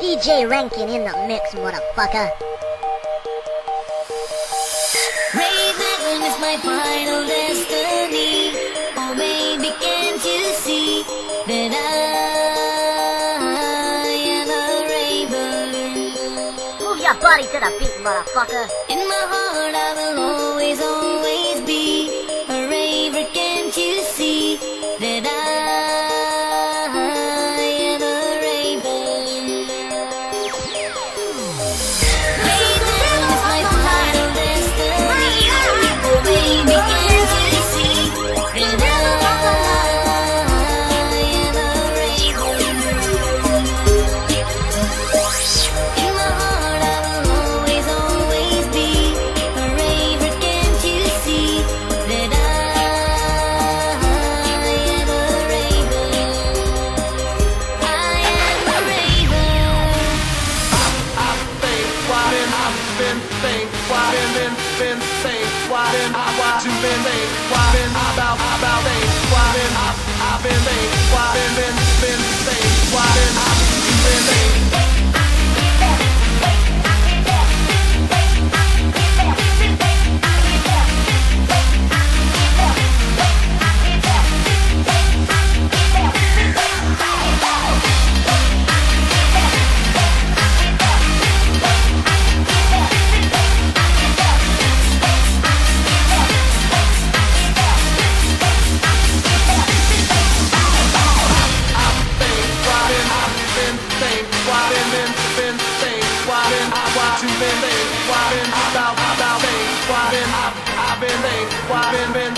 DJ Rankin in the mix, motherfucker. Raven is my final destiny. Oh, baby, can't you see that I am a raven? Move your body to the beat, motherfucker. In my heart, I will always, always be been, think, why been, I, why you been think, why been, about, about think, why been, I've, I've been think, why been, been, been think, why been, I've been think, why been, about, about think, why been, I've, been think, why been, been,